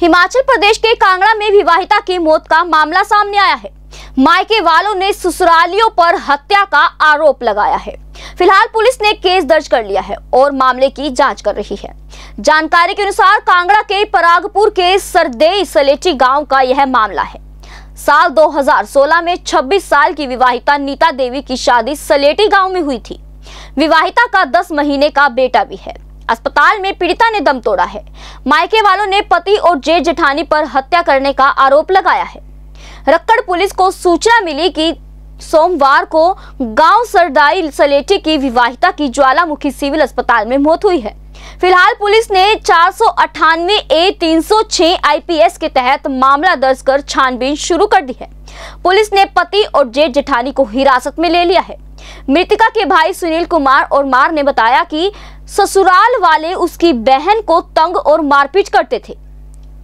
हिमाचल प्रदेश के कांगड़ा में विवाहिता की मौत का मामला सामने आया है। मायके वालों ने ससुरालियों पर हत्या का आरोप लगाया है। फ़िलहाल पुलिस ने केस दर्ज कर लिया है और मामले की जाँच कर रही है। जानकारी के अनुसार कांगड़ा के परागपुर के सरदेई सलेटी गाँव का यह मामला है। साल 2016 में 26 साल की विवाहिता नीता देवी की शादी सलेटी गाँव में हुई थी। विवाहिता का 10 महीने का बेटा भी है। अस्पताल में पीड़िता ने दम तोड़ा है। मायके वालों ने पति और जेठ जेठानी पर हत्या करने का आरोप लगाया है। रक्कड़ पुलिस को सूचना मिली कि सोमवार को गाँव सरदाई सलेटी की विवाहिता की ज्वालामुखी सिविल अस्पताल में मौत हुई है। फ़िलहाल पुलिस ने चार सौ अठानवे ए तीन सौ छह आईपीएस के तहत मामला दर्ज कर छानबीन शुरू कर दी है। पुलिस ने पति और जेठ जेठानी को हिरासत में ले लिया है। मृतिका के भाई सुनील कुमार और मार ने बताया कि ससुराल वाले उसकी बहन को तंग और मारपीट करते थे।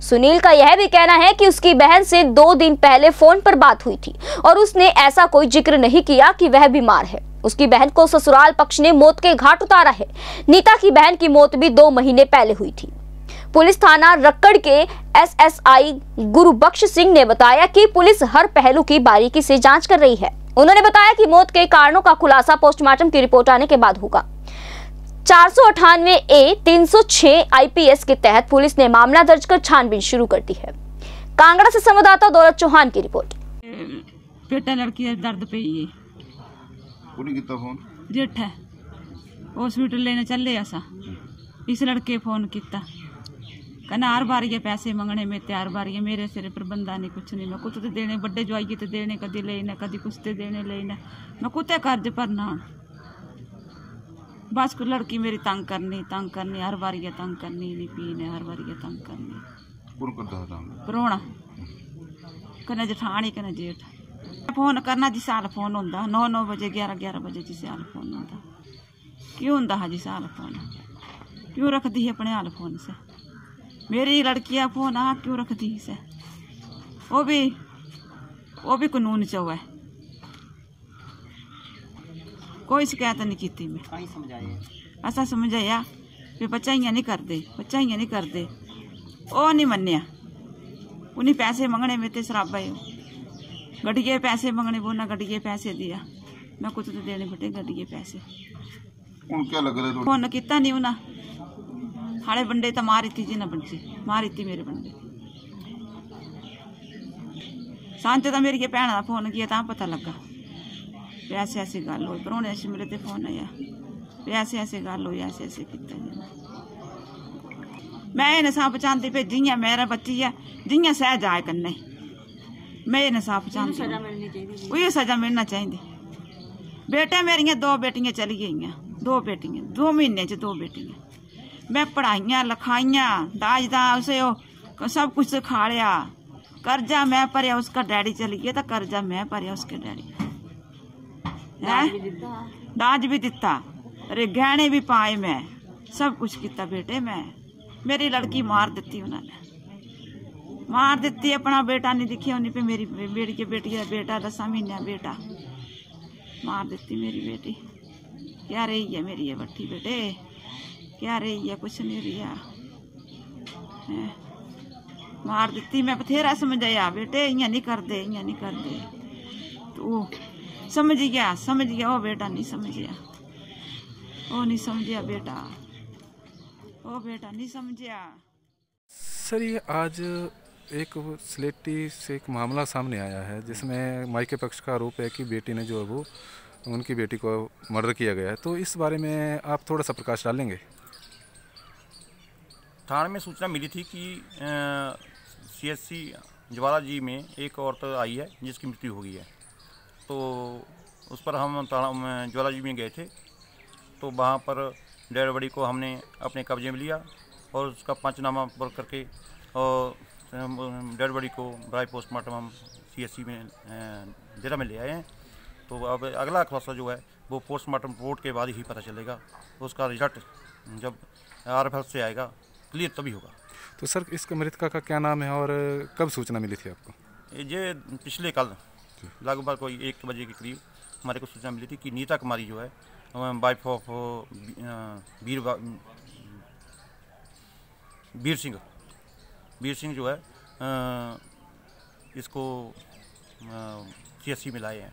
सुनील का यह भी कहना है कि उसकी बहन से दो दिन पहले फ़ोन पर बात हुई थी और उसने ऐसा कोई ज़िक्र नहीं किया कि वह बीमार है। उसकी बहन को ससुराल पक्ष ने मौत के घाट उतारा है। नीता की बहन की मौत भी दो महीने पहले हुई थी। पुलिस थाना रक्कड़ के एसएसआई गुरुबख्श सिंह ने बताया कि पुलिस हर पहलू की बारीकी से जाँच कर रही है। उन्होंने बताया कि मौत के कारणों का खुलासा पोस्टमार्टम की रिपोर्ट आने के बाद होगा। चार सौ अठानवे ए तीन सौ छह आईपीएस के तहत पुलिस ने मामला दर्ज कर छानबीन शुरू कर दी है। कांगड़ा से संवाददाता दौलत चौहान की रिपोर्ट। लड़की दर्द पे ये हॉस्पिटल लेने चल ऐसा। इस लड़के फ़ोन किया। कहना हर बार ये पैसे मंगने में ते हर बार ये मेरे सिरे पर बंदा नहीं कुछ नहीं मैं कुछ तो देने बड्डे जोआइए तो देने कदी लेना कभी कुछ तो देने लेना मैं कुत्ते कर्ज भरना बस को लड़की मेरी तंग करनी तंग करनी हर बार ये तंग करनी नहीं पीने हर बार ये तंग करनी। परोना। कने जठानी कने जेठ। फ़ोन करना जिस साल फ़ोन होंगे नौ नौ बजे ग्यारह ग्यारह बजे जिस साल फ़ोन होंगे क्यों होंगे जिस साल फ़ोन? क्यों रख दी है अपने हाल फ़ोन से? मेरी लड़कियाँ फ़ोन आ क्यों रखती है वो भी वो भी कानून चो है कोई शिकायत नहीं की थी मैं असा समझाया कि बच्चा इं नहीं करते बच्चा इं नहीं करते ओ नहीं मनिया उन्हें पैसे मंगने में तो शराबा गड्डिए पैसे मंगने वो ना गड्डिए पैसे दिया। मैं कुछ तो देने बटे गड्डिए पैसे। क्या लग रहा है फ़ोन किता नहीं उन्हें हाणे बंडे तो माँ रिथी जी ना बंडजी माँ रिथी मेरे बंडे। साँझ तो मेरी भैन का फ़ोन किया तां पता लगा। भी ऐसी ऐसी गल हो परौने मेरे ते फ़ोन आया भी ऐसी ऐसी गल हो ऐसे ऐसे कीता मैं इन्हें सांप चाहती फिर जियाँ मेरा बच्ची है जियाँ सह जाए कन्ने। मैं इन्हें सांप चाहती उ सजा मिलना चाहिए बेटे मेरिया दो बेटियाँ चली गई दो बेटियाँ दो महीने च दो बेटियाँ। मैं पढ़ाइया लिखाइया दाज दा उसे ओ, सब कुछ सिखा लिया कर्जा मैं भरया उसका डैडी चली गया तो कर्जा मैं भरया उसके डैडी। है? दाज भी दिता अरे गहने भी पाए मैं। सब कुछ किया बेटे मैं। मेरी लड़की मार दी उन्होंने। मार दी अपना बेटा नहीं दिखे उन्हें पे मेरी बेटी बेटी का बेटा दसा महीना बेटा। मार दी मेरी बेटी। क्या रही है मेरी ये बठी बेटे? क्या रही है, कुछ नहीं रहा हैं। मार दी मैं बथेरा समझाया, बेटे, इयाँ नहीं करते इयाँ नहीं करते तो समझ गया समझ गया वो बेटा, नहीं समझिया वो नहीं समझिया बेटा। वो बेटा, नहीं समझिया। सर, ये आज एक स्लेटी से एक मामला सामने आया है, जिसमें मायके पक्ष का आरोप है कि बेटी ने जो है वो, उनकी बेटी को मर्डर किया गया है। तो इस बारे में आप थोड़ा सा प्रकाश डालेंगे? थाने में सूचना मिली थी कि C S C Jwala ji में एक औरत आई है, जिसकी मृत्यु हो गई है। तो उस पर हम ज्वाला जी में गए थे। तो वहाँ पर डेड बॉडी को हमने अपने कब्जे में लिया और उसका पंचनामा पर करके और डेड बॉडी को ब्राई पोस्टमार्टम हम सी में डेरा में ले आए हैं। तो अब अगला खुलासा जो है, वो पोस्टमार्टम रिपोर्ट के बाद ही पता चलेगा। उसका रिज़ल्ट जब आर से आएगा क्लियर तभी होगा। तो सर इस मृतका का क्या नाम है और कब सूचना मिली थी आपको? ये पिछले कल लगभग कोई एक बजे के करीब हमारे को सूचना मिली थी कि नीता कुमारी जो है वाइफ ऑफ़ वीर वीर सिंह वीर सिंह जो है इसको सी एस सी में लाए हैं।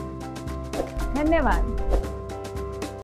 धन्यवाद।